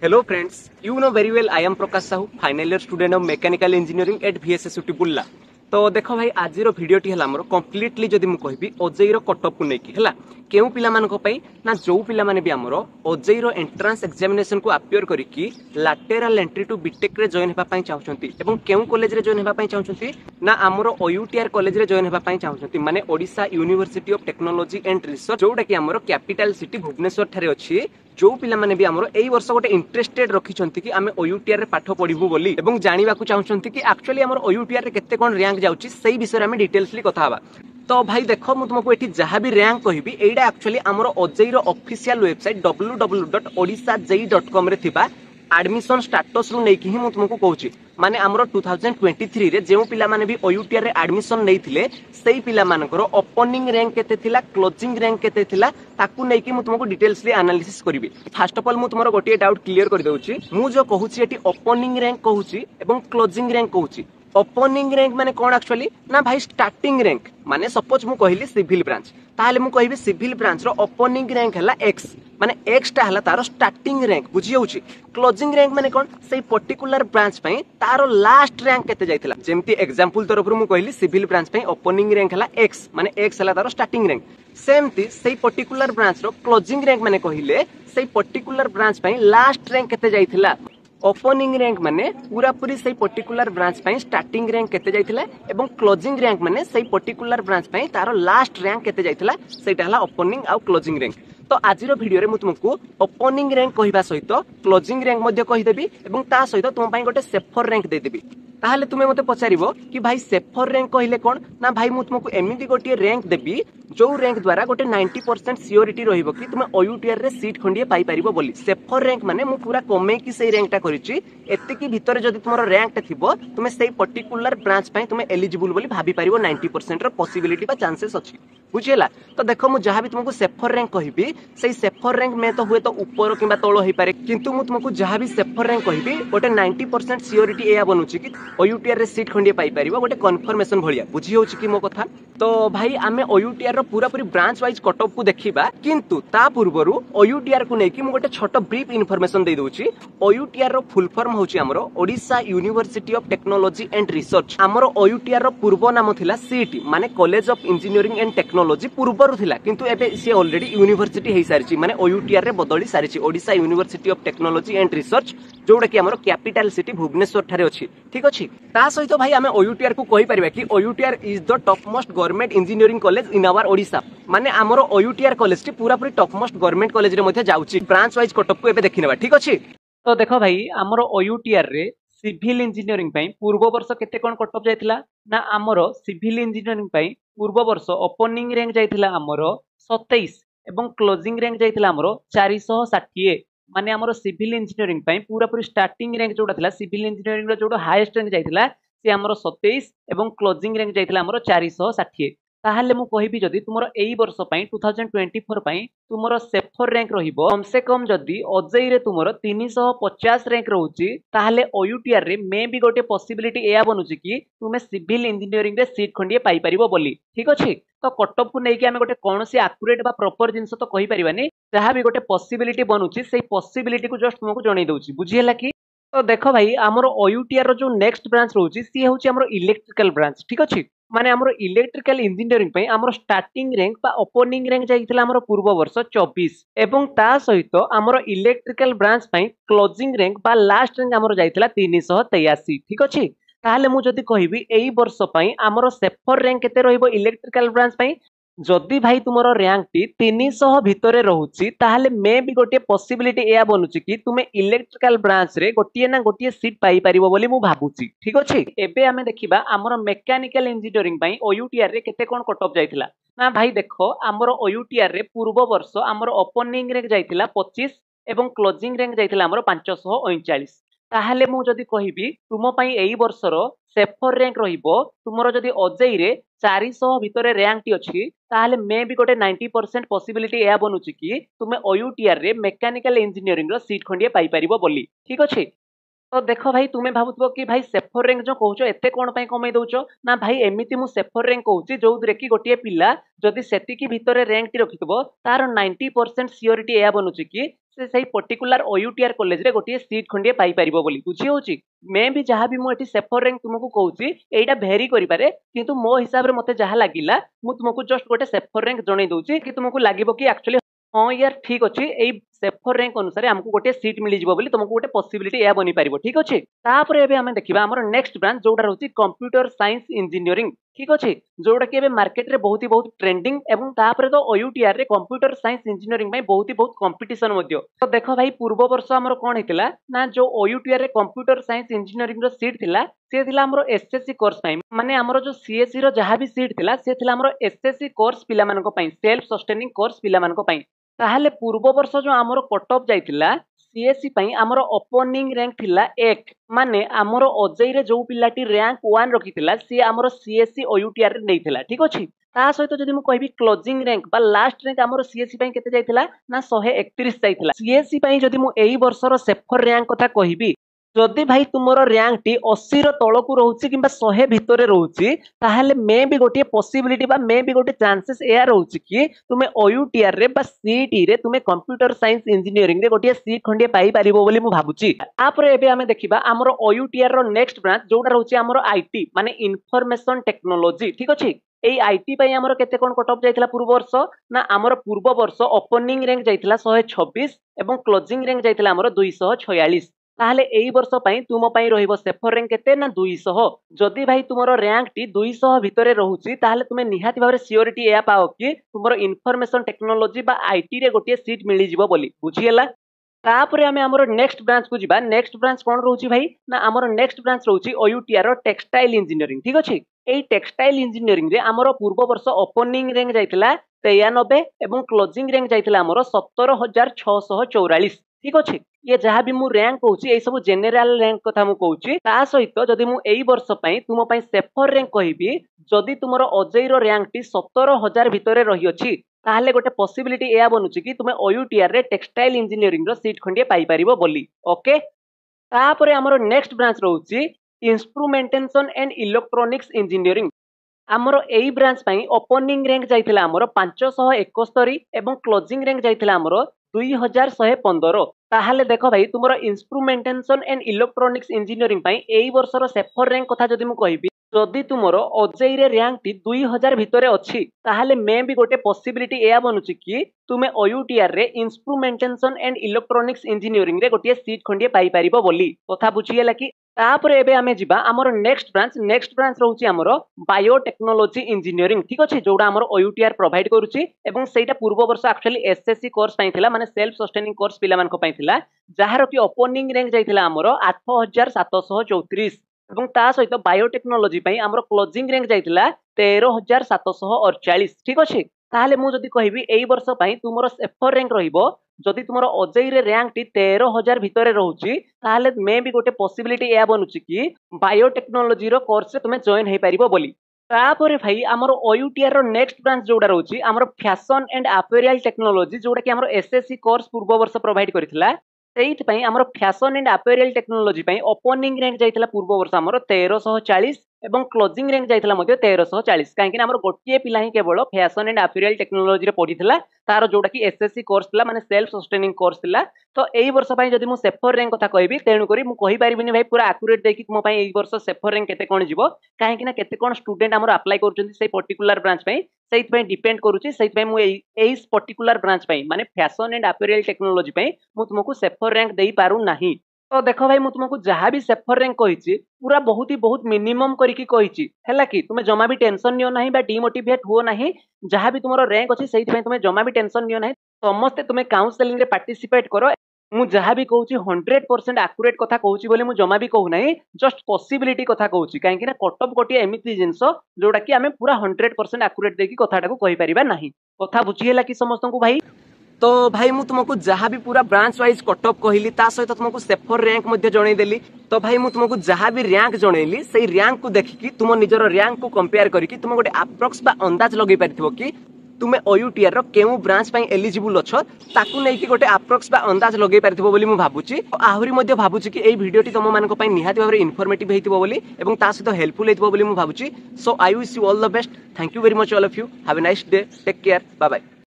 Hello friends, you know very well I am Prakash Sahu, final year student of mechanical engineering at VSS Tibulla. তো দেখ ভাই আজির ভিডিওটি হল আমার completely যদি মু কহিবি অজেইর কটকু নেকি হেলা কেউ পিলামানক পাই না যৌ পিলামানে বি আমার অজেইর এন্ট্রান্স এক্সামিনেশন কু আপিয়র করিকি ল্যাটেরাল এন্ট্রি টু বিটেক রে জয়েন হেবা পাই চাহুচন্তি এবং কেউ কলেজ রে জয়েন হেবা পাই চাহুচন্তি না আমার ওইউটিআর কলেজ রে জয়েন হেবা পাই চাহুচন্তি মানে Odisha university of technology and research যোটা কি আমার ক্যাপিটাল সিটি ভুবনেশ্বর ঠারে অছি जो पिलाने भी आम यही वर्ष गोटे इंटरेस्टेड रखिंट कि आम ओयूटीआर पाठ पढ़ू बोली और जानवा चाहते कि एक्चुअली आम ओयूटीआर केते कौन रैंक जाऊँगी से विषय में डिटेल्सली कथा তো ভাই দেখ মু তোমাকে এটি যাহা বি র্যাঙ্ক কহিবি এইটা একচুয়ালি আমার অজেইর official website W W dot Odisha JEE dot কমরে থিবা আডমিশন স্টাটস নেইকি হি মু তোমাকে কହୁଛି ମାନେ ଆମର ଟୁ ଥାଉଜେଣ୍ଡ ଟ୍ୱେଣ୍ଟି ଥ୍ରୀରେ ଯେଉଁ ପିଲାମାନେ ବି ଓୟୁଟିଆରେ ଆଡ଼ମିସନ୍ ନେଇଥିଲେ ସେଇ ପିଲାମାନଙ୍କର ଓପନିଂ ର୍ୟାଙ୍କ କେତେ ଥିଲା କ୍ଲୋଜିଂ ର୍ୟାଙ୍କ କେତେ ଥିଲା ତାକୁ ନେଇକି ମୁଁ ତୁମକୁ ଡିଟେଲ୍ସଲି ଆନାଲିସିସ୍ କରିବି ଫାର୍ଷ୍ଟ ଅଫ୍ ଅଲ୍ ମୁଁ ତୁମର ଗୋଟିଏ ଡାଉଟ୍ କ୍ଲିୟର କରିଦେଉଛି ମୁଁ ଯେଉଁ କହୁଛି ଏଠି ଓପନିଂ ର୍ୟାଙ୍କ କହୁଛି ଏବଂ କ୍ଲୋଜିଂ ର୍ୟାଙ୍କ କହୁଛି ଓପନିଂ ର୍ୟାଙ୍କ ମାନେ କ'ଣ ଆକ୍ଚୁଆଲି ନା ଭାଇ ଷ୍ଟାର୍ଟିଂ ର୍ୟାଙ୍କ ମାନେ ସପୋଜ୍ ମୁଁ କହିଲି ସିଭିଲ୍ ବ୍ରାଞ୍ଚ ତାହେଲେ ମୁଁ କହିବି ସିଭିଲ୍ ବ୍ରାଞ୍ଚର ଓପନିଂ ର୍ୟାଙ୍କ ହେଲା ଏକ୍ସ মানে এক্সটা হল তার স্টার্টিং র্যাঙ্ক বুঝিযাচ্ছে ক্লোজিং র্যাঙ্ক মানে কোণ সেই পর্টিকুলার ব্রাঞ্চ পাই তার লাস্ট র্যাঙ্ক কেতে যাই যেমতি এক্সাম্পল তরফ মু কইলি সিভিল ব্রাঞ্চ পাই ওপেনিং র্যাঙ্ক হল এক্স মানে এক্স হল তার স্টার্টিং র্যাঙ্ক সেমতি সেই পর্টিকুলার রো ক্লোজিং র্যাঙ্ক মানে কহিলে সেই পর্টিকুলার ব্রাঞ্চ পাই লাস্ট র্যাঙ্ক কেতে যাই ওপেনিং র্যাঙ্ক মানে পুরাপুরি সেই পর্টিকুলার ব্রাঞ্চ পাই স্টার্টিং র্যাঙ্ক কেতে যাইতিলা এবং ক্লোজিং র্যাঙ্ক মানে সেই পর্টিকুলার ব্রাঞ্চ পাই তার লাস্ট র্যাঙ্ক কেতে যাইতিলা সেটা হলা ওপেনিং আউ ক্লোজিং র্যাঙ্ক তো আজির ভিডিওরে মু তোমাকে ওপনিং র্যাঙ্ক কহা সহিত ক্লোজিং র্যাঙ্ক মধ্যে কহিদেবি এবং তা সহিত তোমার গোটে সেফর র্যাঙ্ক দেদেবি তাহলে তুমি মতো পচারিব কি ভাই সেফর র্যাঙ্ক কহিলে কোণ না ভাই মু তোমাকে এমিতি গোটিয়ে র্যাঙ্ক দেবি जो रैंक द्वारा गोटे नाइंटी परसेंट सियोरीटी रहिब कि तुम ओयूटीआर रे सीट खंडिए पाई बोली सेफर रैंक माने पूरा कमे कि सेई रैंकटा करिछि भितर जदि तुमर रैंकटा थिबो तुमे सेई पर्टिकुलर ब्रांच पई तुमे एलिजिबल बोली भाबी परिबो 90% रो पॉसिबिलिटी बा चांसेस तो देख मु तुमको सेफर रैंक कहिबी से सेफर रैंक में तो हुए तो ऊपर किबा तळ होई पारे किंतु तुमको जहां भी सेफर रैंक कहिबी गोटे 90% सियोरीटी एया बनुछि कि ओयूटीआर रे सीट खंडिए पाई गोटे कन्फर्मेशन भलिया बुझि होछि कि मो कथा तो भाई आमे ओयूटीआर पूरा पूरी ब्रांच वाइज कटअप को देखा किंतु ता पूर्व ओयूटीआर को लेकिन गोटे छोट ब्रीफ इनफर्मेशन दे दूसरी ओयूटीआर फर्म होची हमरो ओडिशा यूनिवर्सिटी एंड रिसर्च हमरो ओयूटीआर रो नाम थिला सीटी माने college of engineering and technology पूर्वरु थिला किंतु एबे से ऑलरेडी यूनिवर्सिटी हे सारिची माने ओयूटीआर बदली सारी Odisha university of technology and research जोटा कि हमरो कैपिटल भुवनेश्वर ठारे अछि ठीक अछि ता सहित भाई हमें ओयूटीआर को कहि कि OUTR is the top government engineering college in our Odisha মানে আমার ওইটিআর কলেজটি পুরাপুরি টপমোস্ট গভর্নমেন্ট কলেজরে মধ্যে যাচ্ছি ব্রাঞ্চ ওয়াইজ কটকু এবে দেখি নেবা ঠিক আছে তো দেখ ভাই আমার ওইটিআর রে সিভিল ইঞ্জিনিয়ারিং পাই পূর্ব বর্ষ কেতে কোন কটক যাইতিলা না আমার সিভিল ইঞ্জিনিয়ারিং পাই পূর্ব বর্ষ ওপনিং র্যাঙ্ক যাইতিলা আমার 27 এবং ক্লোজিং র্যাঙ্ক যাইতিলা আমার 460 মানে আমার সিভিল ইঞ্জিনিয়ারিং পাই পুরাপুরি স্টার্টিং র্যাঙ্ক যেটা লা সিভিল ইঞ্জিনিয়ারিং র যেটা হাইয়েস্ট র্যাঙ্ক যাইতিলা সে আমার 27 এবং ক্লোজিং র্যাঙ্ক যাইতিলা আমার 460 ତାହେଲେ ମୁଁ କହିବି ଯଦି ତୁମର ଏଇ ବର୍ଷ ପାଇଁ ଟୁ ଥାଉଜେଣ୍ଡ ଟ୍ୱେଣ୍ଟି ଫୋର୍ ପାଇଁ ତୁମର ସେଫର୍ ର୍ୟାଙ୍କ ରହିବ କମ୍ସେ କମ୍ ଯଦି ଅଜେଇରେ ତୁମର ତିନିଶହ ପଚାଶ ର୍ୟାଙ୍କ ରହୁଛି ତାହେଲେ ଓୟୁଟିଆର୍ରେ ମେ ବି ଗୋଟେ ପସିବିଲିଟି ଏହା ବନୁଛି କି ତୁମେ ସିଭିଲ୍ ଇଞ୍ଜିନିୟରିଂରେ ସିଟ୍ ଖଣ୍ଡିଏ ପାଇପାରିବ ବୋଲି ଠିକ୍ ଅଛି ତ କଟଅଫ୍କୁ ନେଇକି ଆମେ ଗୋଟେ କୌଣସି ଆକୁରେଟ୍ ବା ପ୍ରପର୍ ଜିନିଷ ତ କହିପାରିବାନି ଯାହା ବି ଗୋଟେ ପସିବିଲିଟି ବନୁଛି ସେଇ ପସିବିଲିଟିକୁ ଜଷ୍ଟ ତୁମକୁ ଜଣେଇ ଦେଉଛି ବୁଝିହେଲା କି ତ ଦେଖ ଭାଇ ଆମର ଅୟୁଟିଆର ଯୋଉ ନେକ୍ସଟ ବ୍ରାଞ୍ଚ ରହୁଛି ସିଏ ହେଉଛି ଆମର ଇଲେକ୍ଟ୍ରିକାଲ ବ୍ରାଞ୍ଚ ଠିକ୍ ଅଛି মানে আমার ইলেকট্রিক্যাল ইঞ্জিনিয়ারিং পাই আমার স্টার্টিং র্যাঙ্ক বা ওপনিং র্যাঙ্ক যাইছিল আমার পূর্ব বর্ষ চব্বিশ এবং তা সহিত আমার ইলেকট্রিক্যাল ব্রাঞ্চ পাই ক্লোজিং র্যাঙ্ক বা লাস্ট র্যাঙ্ক আমার যাইছিল তিনশহ তেয়াশি ঠিক আছে তাহলে মু যদি কহিবি এই বর্ষ পাই আমার সেফর র্যাঙ্ক কেতে ରହିବ ইলেকট্রিক্যাল ব্রাঞ্চ পাই ଯଦି ଭାଇ ତୁମର ର୍ୟାଙ୍କଟି ତିନିଶହ ଭିତରେ ରହୁଛି ତାହେଲେ ମେ ବି ଗୋଟିଏ ପସିବିଲିଟି ଏହା ବନୁଛି କି ତୁମେ ଇଲେକ୍ଟ୍ରିକାଲ ବ୍ରାଞ୍ଚରେ ଗୋଟିଏ ନା ଗୋଟିଏ ସିଟ୍ ପାଇପାରିବ ବୋଲି ମୁଁ ଭାବୁଛି ଠିକ ଅଛି ଏବେ ଆମେ ଦେଖିବା ଆମର ମେକାନିକାଲ ଇଞ୍ଜିନିୟରିଂ ପାଇଁ ଓୟୁଟିଆରରେ କେତେ କ'ଣ କଟ୍ ଅଫ୍ ଯାଇଥିଲା ନା ଭାଇ ଦେଖ ଆମର ଓୟୁଟିଆରରେ ପୂର୍ବ ବର୍ଷ ଆମର ଓପନିଂ ରେଙ୍କ ଯାଇଥିଲା ପଚିଶ ଏବଂ କ୍ଲୋଜିଂ ରେଙ୍କ ଯାଇଥିଲା ଆମର ପାଞ୍ଚଶହ ଅଣଚାଳିଶ ତାହେଲେ ମୁଁ ଯଦି କହିବି ତୁମ ପାଇଁ ଏଇ ବର୍ଷର ସେଫର ର୍ୟାଙ୍କ ରହିବ ତୁମର ଯଦି ଅଜେଇରେ ଚାରିଶହ ଭିତରେ ର୍ୟାଙ୍କଟି ଅଛି ତାହେଲେ ମେ ବି ଗୋଟେ ନାଇଣ୍ଟି ପରସେଣ୍ଟ ପସିବିଲିଟି ଏହା ବନୁଛି କି ତୁମେ ଓୟୁଟିଆର୍ରେ ମେକାନିକାଲ ଇଞ୍ଜିନିୟରିଂର ସିଟ୍ ଖଣ୍ଡିଏ ପାଇପାରିବ ବୋଲି ଠିକ୍ ଅଛି ତ ଦେଖ ଭାଇ ତୁମେ ଭାବୁଥିବ କି ଭାଇ ସେଫର ରେଙ୍କ ଯେଉଁ କହୁଛ ଏତେ କ'ଣ ପାଇଁ କମେଇ ଦେଉଛ ନା ଭାଇ ଏମିତି ମୁଁ ସେଫର ରେଙ୍କ କହୁଛି ଯେଉଁଥିରେ କି ଗୋଟିଏ ପିଲା ଯଦି ସେତିକି ଭିତରେ ରେଙ୍କଟି ରଖିଥିବ ତାର ନାଇଣ୍ଟି ପରସେଣ୍ଟ ସିଓରିଟି ଏହା ବନୁଛି କି ସେ ସେଇ ପର୍ଟିକୁଲାର ଓୟୁଟିଆର କଲେଜରେ ଗୋଟିଏ ସିଟ୍ ଖଣ୍ଡିଏ ପାଇପାରିବ ବୋଲି ବୁଝି ହେଉଛି ମେ ବି ଯାହା ବି ମୁଁ ଏଠି ସେଫର ରେଙ୍କ ତୁମକୁ କହୁଛି ଏଇଟା ଭେରି କରିପାରେ କିନ୍ତୁ ମୋ ହିସାବରେ ମୋତେ ଯାହା ଲାଗିଲା ମୁଁ ତୁମକୁ ଜଷ୍ଟ ଗୋଟେ ସେଫର ରେଙ୍କ ଜଣେଇ ଦେଉଛି କି ତୁମକୁ ଲାଗିବ କି ଆକ୍ଚୁଆଲି ହଁ ୟାର ଠିକ୍ ଅଛି ଏଇ ସେଫର ରାଙ୍କ ଅନୁସାରେ ଆମକୁ ଗୋଟେ ସିଟ୍ ମିଳିଯିବ ବୋଲି ତୁମକୁ ଗୋଟେ ପସିବିଲିଟି ଏହା ବନିପାରିବ ଠିକ୍ ଅଛି ତାପରେ ଏବେ ଆମେ ଦେଖିବା ଆମର ନେକ୍ସଟ ବ୍ରାଞ୍ଚ ଯୋଉଟା ରହୁଛି କମ୍ପ୍ୟୁଟର ସାଇନ୍ସ ଇଞ୍ଜିନିୟରିଂ ଠିକ୍ ଅଛି ଯୋଉଟା କି ଏବେ ମାର୍କେଟରେ ବହୁତ ହି ବହୁତ ଟ୍ରେଣ୍ଡିଂ ଏବଂ ତାପରେ ତ ଓୟୁଟିଆରରେ କମ୍ପ୍ୟୁଟର ସାଇନ୍ସ ଇଞ୍ଜିନିୟରିଂ ପାଇଁ ବହୁତ ହି ବହୁତ କମ୍ପିଟିସନ ମଧ୍ୟ ତ ଦେଖ ଭାଇ ପୂର୍ବ ବର୍ଷ ଆମର କ'ଣ ହେଇଥିଲା ନା ଯୋଉ ଓୟୁଟିଆରରେ କମ୍ପ୍ୟୁଟର ସାଇନ୍ସ ଇଞ୍ଜିନିୟରିଂର ସିଟ୍ ଥିଲା ସେ ଥିଲା ଆମର ଏସ୍ଏସ୍ସି କୋର୍ସ ପାଇଁ ମାନେ ଆମର ଯୋଉ ସିଏସ୍ସି ର ଯାହା ବି ସିଟ୍ ଥିଲା ସେ ଥିଲା ଆମର ଏସ୍ଏସ୍ସି କୋର୍ସ ପିଲାମାନଙ୍କ ପାଇଁ ସେଲ୍ଫ ସଷ୍ଟେନିଂ କୋର୍ସ ପିଲାମାନଙ୍କ ପାଇଁ ତାହେଲେ ପୂର୍ବ ବର୍ଷ ଯେଉଁ ଆମର କଟଅଫ୍ ଯାଇଥିଲା ସିଏସି ପାଇଁ ଆମର ଓପନିଂ ରାଙ୍କ ଥିଲା ଏକ ମାନେ ଆମର ଅଜୟରେ ଯେଉଁ ପିଲାଟି ରାଙ୍କ ୱାନ୍ ରଖିଥିଲା ସିଏ ଆମର ସିଏସି ଓୟୁଟିଆରରେ ନେଇଥିଲା ଠିକ୍ ଅଛି ତା ସହିତ ଯଦି ମୁଁ କହିବି କ୍ଲୋଜିଂ ରାଙ୍କ ବା ଲାଷ୍ଟ ର୍ୟାଙ୍କ ଆମର ସିଏସି ପାଇଁ କେତେ ଯାଇଥିଲା ନା ଶହେ ଏକତିରିଶ ଯାଇଥିଲା ସିଏସି ପାଇଁ ଯଦି ମୁଁ ଏହି ବର୍ଷର ସେଫର ରାଙ୍କ କଥା କହିବି ଯଦି ଭାଇ ତୁମର ର୍ୟାଙ୍କଟି ଅଶୀର ତଳକୁ ରହୁଛି କିମ୍ବା ଶହେ ଭିତରେ ରହୁଛି ତାହେଲେ ମେ ବି ଗୋଟିଏ ପସିବିଲିଟି ବା ମେ ବି ଗୋଟେ ଚାନ୍ସେସ୍ ଏହା ରହୁଛି କି ତୁମେ ଅୟୁଟିଆର୍ରେ ବା ସିଇଟିରେ ତୁମେ କମ୍ପ୍ୟୁଟର ସାଇନ୍ସ ଇଞ୍ଜିନିୟରିଂରେ ଗୋଟିଏ ସିଟ୍ ଖଣ୍ଡିଏ ପାଇପାରିବ ବୋଲି ମୁଁ ଭାବୁଛି ତାପରେ ଏବେ ଆମେ ଦେଖିବା ଆମର ଅୟୁଟିଆର୍ର ନେକ୍ସଟ ବ୍ରାଞ୍ଚ ଯୋଉଟା ରହୁଛି ଆମର ଆଇଟି ମାନେ ଇନଫର୍ମେସନ ଟେକ୍ନୋଲୋଜି ଠିକ୍ ଅଛି এই আইটি পাই আমার কেতে কোন কট অফ যাই পূর্ব বর্ষ না আমার পূর্ব বর্ষ ওপনিং র্যাঙ্ক যাই শহে ছবিশ এবং ক্লোজিং র্যাঙ্ক যাই আমার দুইশহ ছয়াশ তাহলে এই বর্ষ পাই তুম পাই রহিব সেফর র্যাঙ্ক কেতে না দুইশহ যদি ভাই তোমার র্যাঙ্কটি দুইশহ ভিতরে রহুছি তাহলে তুমি নিহাতি ভাবে সিওরিটি এয়া পাও কি তোমার ইনফরমেশন টেকনোলোজি বা আইটি রে গোটিয়ে সিট মিলিযিব বলি বুঝিগেলা তাপরে আমি আমার নেক্সট ব্রাঞ্চ কু যা নেক্সট ব্রাঞ্চ কোণ রয়েছে ভাই না আমার নেক্সট ব্রাঞ্চ রয়েছে ওইটিআর টেক্সটাইল ইঞ্জিনিয়রিং ঠিক আছে এই টেক্সটাইল ইঞ্জিনিয়রিং রে আমার পূর্ব বর্ষ ওপনিং র্যাঙ্ক যাইছিলা তেয়ানবে এবং ক্লোজিং র্যাঙ্ক যাইছিলা আমার সতের হাজার ছশহ চৌরাশ ঠিক ଅଛି ଇଏ ଯାହା ବି ମୁଁ ରାଙ୍କ କହୁଛି ଏଇ ସବୁ ଜେନେରାଲ ରାଙ୍କ କଥା ମୁଁ କହୁଛି ତା ସହିତ ଯଦି ମୁଁ ଏଇ ବର୍ଷ ପାଇଁ ତୁମ ପାଇଁ ସେଫର ରାଙ୍କ କହିବି ଯଦି ତୁମର ଅଜେଇର ରାଙ୍କଟି ସତର ହଜାର ଭିତରେ ରହିଅଛି ତାହେଲେ ଗୋଟେ ପସିବିଲିଟି ଏହା ବନୁଛି କି ତୁମେ ଅୟୁଟିଆରରେ ଟେକ୍ସଟାଇଲ ଇଞ୍ଜିନିୟରିଂର ସିଟ୍ ଖଣ୍ଡିଏ ପାଇପାରିବ ବୋଲି ଓକେ ତାପରେ ଆମର ନେକ୍ସଟ ବ୍ରାଞ୍ଚ ରହୁଛି ଇନ୍ଷ୍ଟ୍ରୁମେଣ୍ଟେସନ ଆଣ୍ଡ ଇଲେକ୍ଟ୍ରୋନିକ୍ସ ଇଞ୍ଜିନିୟରିଂ ଆମର ଏଇ ବ୍ରାଞ୍ଚ ପାଇଁ ଓପନିଂ ରାଙ୍କ ଯାଇଥିଲା ଆମର ପାଞ୍ଚଶହ ଏକସ୍ତରୀ ଏବଂ କ୍ଲୋଜିଂ ରାଙ୍କ ଯାଇଥିଲା ଆମର দুই ହଜାର ଶହେ ପନ୍ଦର ତାହେଲେ ଦେଖ ଭାଇ ତୁମର ଇନ୍ସଟ୍ରୁମେଣ୍ଟେସନ ଆଣ୍ଡ ଇଲେକ୍ଟ୍ରୋନିକ୍ସ ଇଞ୍ଜିନିୟରିଂ ପାଇଁ ଏଇ ବର୍ଷର ସେଫର ରାଙ୍କ କଥା ଯଦି ମୁଁ କହିବି ଯଦି ତୁମର ଅଜେଇରେ ର୍ୟାଙ୍କଟି ଦୁଇ ହଜାର ଭିତରେ ଅଛି ତାହେଲେ ମେ ବି ଗୋଟେ ପସିବିଲିଟି ଏହା ବନୁଛି କି ତୁମେ ଅୟୁଟିଆରରେ ଇନ୍ଷ୍ଟ୍ରୁମେଣ୍ଟେସନ୍ ଆଣ୍ଡ ଇଲେକ୍ଟ୍ରୋନିକ୍ସ ଇଞ୍ଜିନିୟରିଂରେ ଗୋଟିଏ ସିଟ୍ ଖଣ୍ଡିଏ ପାଇପାରିବ ବୋଲି କଥା ବୁଝିଗଲା କି ତାପରେ ଏବେ ଆମେ ଯିବା ଆମର ନେକ୍ସଟ ବ୍ରାଞ୍ଚ ନେକ୍ସଟ ବ୍ରାଞ୍ଚ ରହୁଛି ଆମର ବାୟୋଟେକ୍ନୋଲୋଜି ଇଞ୍ଜିନିୟରିଂ ଠିକ ଅଛି ଯୋଉଟା ଆମର ଅୟୁଟିଆର ପ୍ରୋଭାଇଡ କରୁଛି ଏବଂ ସେଇଟା ପୂର୍ବ ବର୍ଷ ଆକ୍ଚୁଆଲି ଏସ୍ଏସ୍ସି କୋର୍ସ ପାଇଁ ଥିଲା ମାନେ ସେଲ୍ଫ ସଷ୍ଟେନିଂ କୋର୍ସ ପିଲାମାନଙ୍କ ପାଇଁ ଥିଲା ଯାହାର କି ଓପନିଂ ରେଙ୍କ ଯାଇଥିଲା ଆମର ଆଠ ହଜାର ସାତଶହ ଚଉତିରିଶ এবং তা ସହିତ ବାୟୋଟେକ୍ନୋଲୋଜି ପାଇଁ ଆମର କ୍ଲୋଜିଂ ରାଙ୍କ ଯାଇଥିଲା ତେର ହଜାର ସାତଶହ ଅଡ଼ଚାଳିଶ ଠିକ ଅଛି ତାହେଲେ ମୁଁ ଯଦି କହିବି ଏଇ ବର୍ଷ ପାଇଁ ତୁମର ସେଫର ରାଙ୍କ ରହିବ ଯଦି ତୁମର ଅଜେଇରେ ରାଙ୍କଟି ତେର ହଜାର ଭିତରେ ରହୁଛି ତାହେଲେ ମେ ବି ଗୋଟେ ପସିବିଲିଟି ଏହା ବନୁଛି କି ବାୟୋଟେକ୍ନୋଲୋଜିର କୋର୍ସରେ ତୁମେ ଜଏନ୍ ହେଇପାରିବ ବୋଲି ତାପରେ ଭାଇ ଆମର ଓୟୁଟିଆର ନେକ୍ସଟ ବ୍ରାଞ୍ଚ ଯୋଉଟା ରହୁଛି ଆମର ଫ୍ୟାସନ ଆଣ୍ଡ ଆପେରିଆଲ ଟେକ୍ନୋଲୋଜି ଯୋଉଟା କି ଆମର ଏସଏସସି କୋର୍ସ ପୂର୍ବ ବର୍ଷ ପ୍ରୋଭାଇଡ କରିଥିଲା ସେଇଥିପାଇଁ ଆମର ଫ୍ୟାସନ୍ ଆଣ୍ଡ ଆପେରିଆଲ୍ ଟେକ୍ନୋଲୋଜି ପାଇଁ ଓପନିଂ ରେଟ୍ ଯାଇଥିଲା ପୂର୍ବ ବର୍ଷ ଆମର ତେରଶହ ଚାଳିଶ এবং ক্লোজিং র্যাঙ্ক যাই মধ্যে তেরশহ চাশ কাହିଁକି আমার গোটিয়ে পিলা হি কেবল ফ্যাশন এন্ড আফিরিয়াল টেকনোলোজি পড়ি তার যেটা কি এসএসসি কোর্স লা মানে সেলফ সস্টেনিং কোর্স লা তো এই বর্ষ পাই যদি মু সেফর র্যাঙ্ক কথা কইবি তেণু করি মু কই পারিবিনি ভাই পুরা আকুরেট দেখি মো পাই এই বর্ষ সেফর র্যাঙ্ক কেতে কোন যিবো কাହିଁକି না কেতে কোন স্টুডেন্ট আমার আপ্লাই করছেন সেই পার্টিকুলার ব্রাঞ্চ পাই পাই ডিপেন্ড করুছি পাই মু এই এই পার্টিকুলার ব্রাঞ্চ পাই মানে ফ্যাশন এন্ড আফেরিয়াল টেকনোলোজি পাই মু তোমাকে সেফর র্যাঙ্ক দেই পারু নাহি ତ ଦେଖ ଭାଇ ମୁଁ ତୁମକୁ ଯାହା ବି ସେଫର ର୍ୟାଙ୍କ କହିଛି ପୁରା ବହୁତ ହି ବହୁତ ମିନିମମ୍ କରିକି କହିଛି ହେଲା କି ତୁମେ ଜମା ବି ଟେନସନ୍ ନିଅ ନାହିଁ ବା ଡିମୋଟିଭେଟ୍ ହୁଅ ନାହିଁ ଯାହା ବି ତୁମର ର୍ୟାଙ୍କ ଅଛି ସେଇଥିପାଇଁ ତୁମେ ଜମା ବି ଟେନସନ୍ ନିଅ ନାହିଁ ସମସ୍ତେ ତୁମେ କାଉନସେଲିଂରେ ପାର୍ଟିସିପେଟ୍ କର ମୁଁ ଯାହା ବି କହୁଛି ହଣ୍ଡ୍ରେଡ୍ ପରସେଣ୍ଟ ଆକୁରେଟ୍ କଥା କହୁଛି ବୋଲି ମୁଁ ଜମା ବି କହୁନାହିଁ ଜଷ୍ଟ ପସିବିଲିଟି କଥା କହୁଛି କାହିଁକି ନା କଟଅଫ୍ ଗୋଟିଏ ଏମିତି ଜିନିଷ ଯୋଉଟାକି ଆମେ ପୁରା ହଣ୍ଡ୍ରେଡ୍ ପରସେଣ୍ଟ ଆକୁରେଟ୍ ଦେଇକି କଥାଟାକୁ କହିପାରିବା ନାହିଁ କଥା ବୁଝି ହେଲା କି ସମସ୍ତଙ୍କୁ ଭାଇ ତ ଭାଇ ମୁଁ ତୁମକୁ ଯାହା ବି ପୁରା ବ୍ରାଞ୍ଚ ୱାଇଜ୍ କଟଅପ୍ କହିଲି ତା ସହିତ ତୁମକୁ ସେଫର ରାଙ୍କ ମଧ୍ୟ ଜଣେଇଦେଲି ତ ଭାଇ ମୁଁ ତୁମକୁ ଯାହା ବି ରାଙ୍କ ଜଣେଇଲି ସେଇ ର୍ୟାଙ୍କକୁ ଦେଖିକି ତୁମ ନିଜର ର୍ୟାଙ୍କକୁ କମ୍ପେୟାର କରିକି ତୁମେ ଗୋଟେ ଆପ୍ରକ୍ସ ବା ଅନ୍ଦାଜ ଲଗେଇ ପାରିଥିବ କି ତୁମେ ଅୟୁଟିଆର କେଉଁ ବ୍ରାଞ୍ଚ ପାଇଁ ଏଲିଜିବୁଲ ଅଛ ତାକୁ ନେଇକି ଗୋଟେ ଆପ୍ରକ୍ସ ବା ଅନ୍ଦାଜ ଲଗେଇ ପାରିଥିବ ବୋଲି ମୁଁ ଭାବୁଛି ଆହୁରି ମଧ୍ୟ ଭାବୁଛି କି ଏଇ ଭିଡ଼ିଓଟି ତୁମମାନଙ୍କ ପାଇଁ ନିହାତି ଭାବରେ ଇନଫର୍ମେଟିଭ୍ ହେଇଥିବ ବୋଲି ଏବଂ ତା ସହିତ ହେଲ୍ପଫୁଲ୍ ହେଇଥିବ ବୋଲି ମୁଁ ଭାବୁଛି so I wish you all the best thank you very much all of you have a nice day take care bye